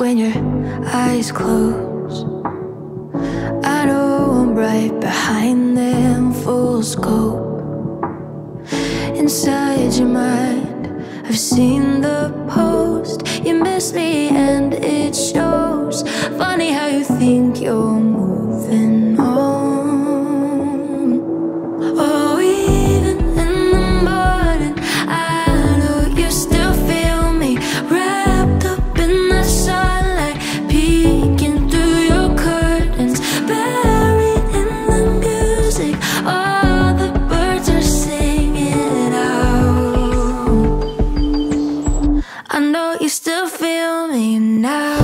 when your eyes close. I know I'm right behind them, full scope. Inside your mind, I've seen the post. You miss me and it shows. Funny how you think you're. I know you still feel me now.